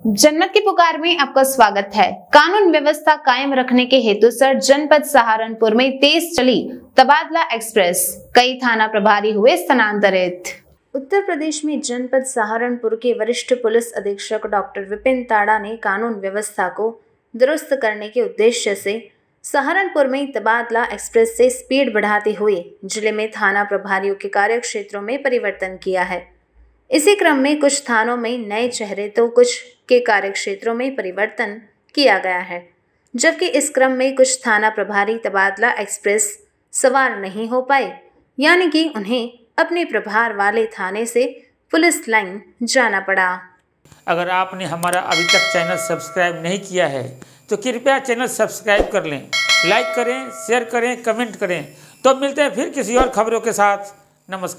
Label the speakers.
Speaker 1: जनमत की पुकार में आपका स्वागत है। कानून व्यवस्था कायम रखने के हेतु सर जनपद सहारनपुर में तेज चली तबादला एक्सप्रेस। कई थाना प्रभारी हुए स्थानांतरित। उत्तर प्रदेश में जनपद सहारनपुर के वरिष्ठ पुलिस अधीक्षक डॉक्टर विपिन ताड़ा ने कानून व्यवस्था को दुरुस्त करने के उद्देश्य से सहारनपुर में तबादला एक्सप्रेस से स्पीड बढ़ाते हुए ज़िले में थाना प्रभारियों के कार्य क्षेत्रों में परिवर्तन किया है। इसी क्रम में कुछ थानों में नए चेहरे तो कुछ के कार्य क्षेत्रों में परिवर्तन किया गया है, जबकि इस क्रम में कुछ थाना प्रभारी तबादला एक्सप्रेस सवार नहीं हो पाए, यानी कि उन्हें अपने प्रभार वाले थाने से पुलिस लाइन जाना पड़ा।
Speaker 2: अगर आपने हमारा अभी तक चैनल सब्सक्राइब नहीं किया है तो कृपया चैनल सब्सक्राइब कर लें, लाइक करें, शेयर करें, कमेंट करें। तो मिलते हैं फिर किसी और खबरों के साथ। नमस्कार।